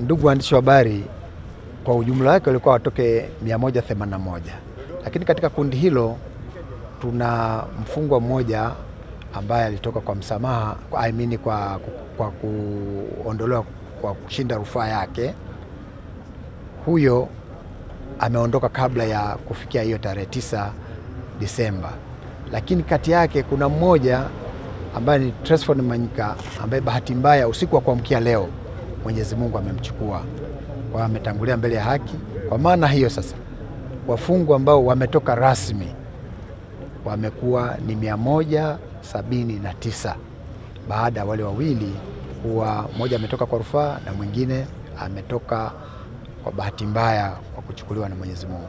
ndugu waandishi wa habari, kwa ujumla wake walikuwa watoke 181 lakini katika kundi hilo tuna mfungwa mmoja ambaye alitoka kwa msamaha I mean kwa, kwa kuondolewa kwa kushinda rufaa yake. Huyo ameondoka kabla ya kufikia hiyo tarehe tisa Disemba, lakini kati yake kuna mmoja ambaye ni Tresford Manyika ambaye bahati mbaya usiku wa kuamkia leo Mwenyezi Mungu amemchukua kwa ametangulia mbele ya haki. Kwa maana hiyo sasa wafungwa ambao wametoka rasmi wamekuwa ni mia moja sabini na tisa baada ya wale wawili kuwa mmoja ametoka kwa rufaa na mwingine ametoka kwa bahati mbaya kwa kuchukuliwa na Mwenyezi Mungu.